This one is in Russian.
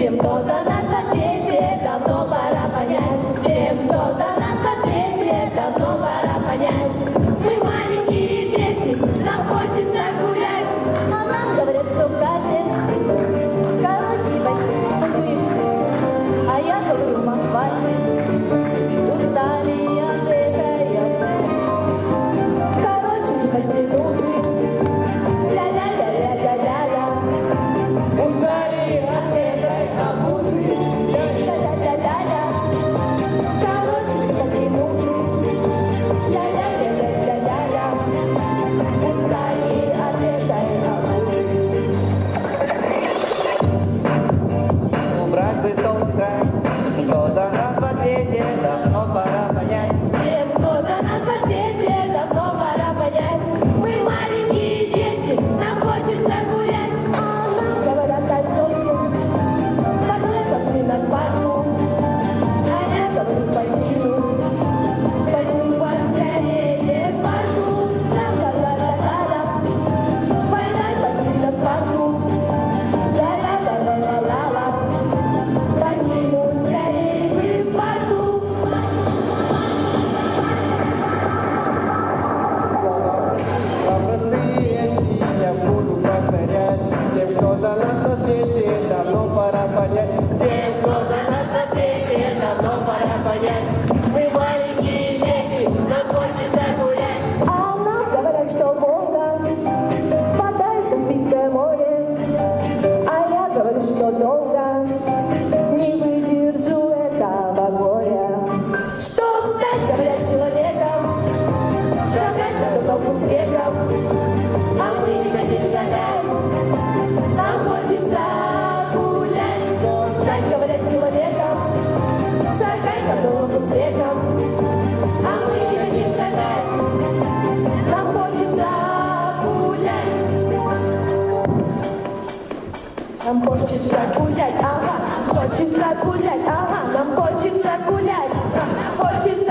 tiempo tan danza, las sociedad, no para fallar. а мы не дадим нам хочется гулять. Нам хочется гулять, ага, хочется гулять, ага, нам хочется гулять, хочется